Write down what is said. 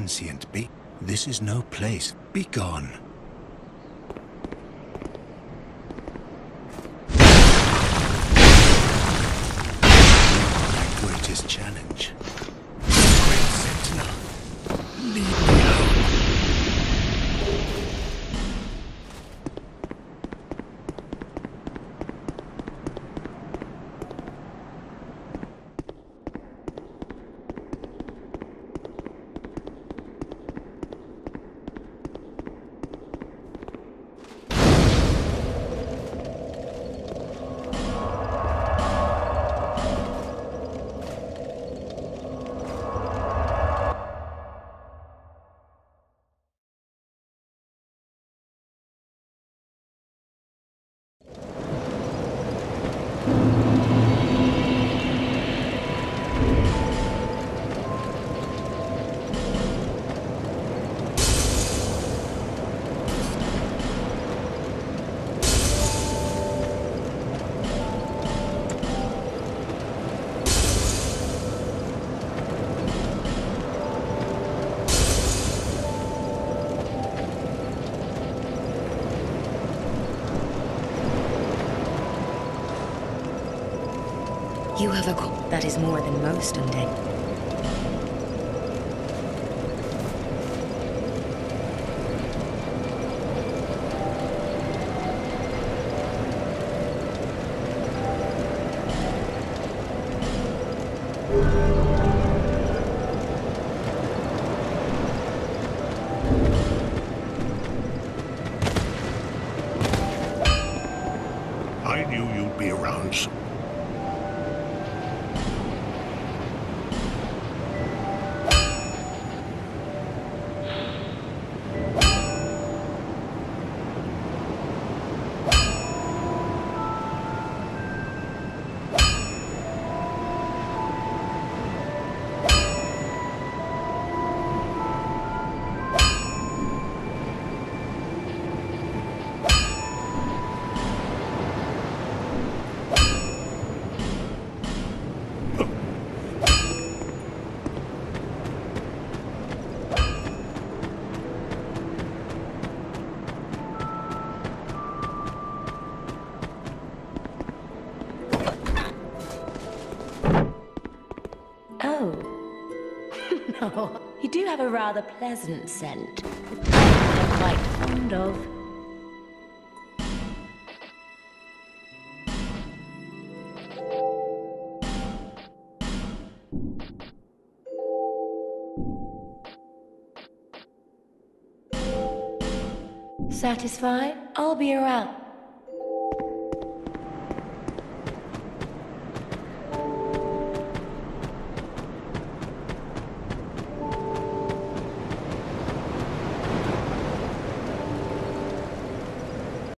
transient be. This is no place. Be gone. You have a co- that is more than most undead. You do have a rather pleasant scent. I'm quite fond of. Satisfied? I'll be around.